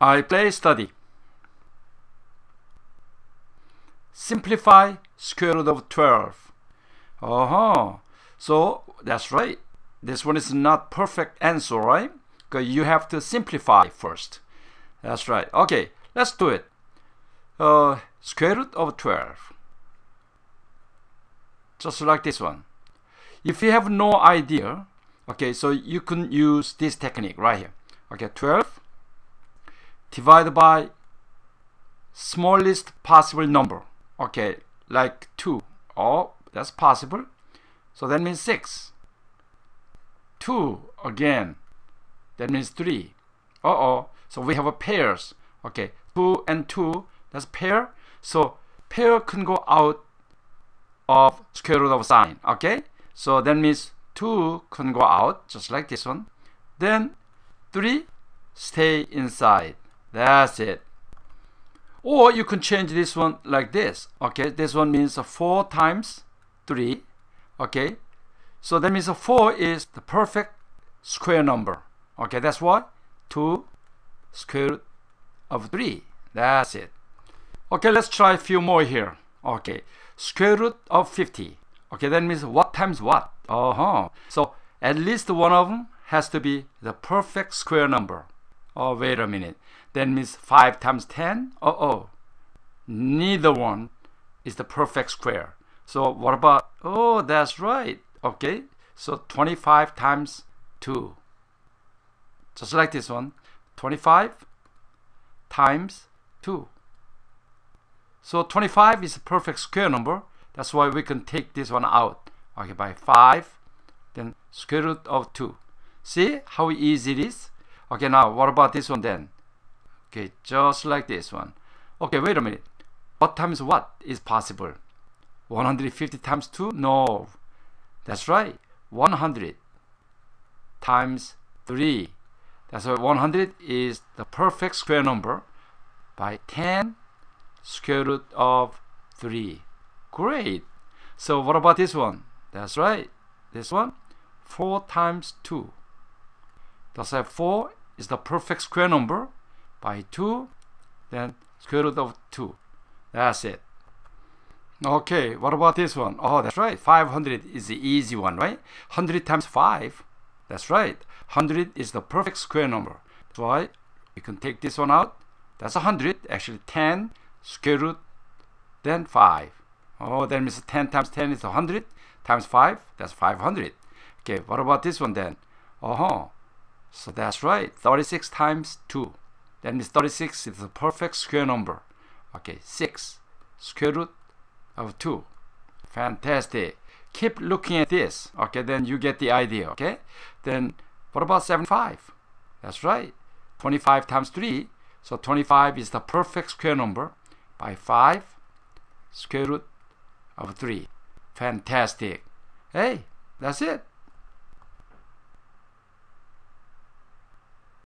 I play study. Simplify square root of 12. Uh-huh. So that's right. This one is not perfect answer, right? Because you have to simplify first. That's right. Okay, let's do it. Uh, square root of 12. Just like this one. If you have no idea, okay, so you can use this technique right here. Okay, 12 divided by smallest possible number. Okay, like 2. Oh, that's possible. So that means 6. 2 again. That means 3. Uh-oh. So we have a pairs. Okay, 2 and 2. That's pair. So pair can go out of square root of sign. Okay, so that means 2 can go out just like this one. Then 3 stay inside. That's it. Or you can change this one like this. Okay, this one means 4 times 3. Okay, so that means 4 is the perfect square number. Okay, that's what? 2 square root of 3. That's it. Okay, let's try a few more here. Okay, square root of 50. Okay, that means what times what? Uh-huh. So at least one of them has to be the perfect square number. Oh, wait a minute. That means 5 times 10? Uh-oh. Neither one is the perfect square. So what about, oh, that's right. Okay, so 25 times 2. Just like this one. 25 times 2. So 25 is a perfect square number. That's why we can take this one out. Okay, by 5, then square root of 2. See how easy it is? Okay, now what about this one then? Okay, just like this one. Okay, wait a minute. What times what is possible? 150 times 2? No. That's right. 100 times 3. That's why 100 is the perfect square number by 10 square root of 3. Great. So what about this one? That's right. This one, 4 times 2. That's why 4 is the perfect square number by 2, then square root of 2. That's it. Okay, what about this one? Oh, that's right. 500 is the easy one, right? 100 times 5. That's right. 100 is the perfect square number. That's why you can take this one out. That's 100. Actually, 10 square root, then 5. Oh, that means 10 times 10 is 100 times 5. That's 500. Okay, what about this one then? Uh huh. So that's right. 36 times 2. That means 36 is the perfect square number. Okay, 6 square root of 2. Fantastic. Keep looking at this. Okay, then you get the idea. Okay, then what about 75? That's right. 25 times 3. So 25 is the perfect square number by 5 square root of 3. Fantastic. Hey, that's it.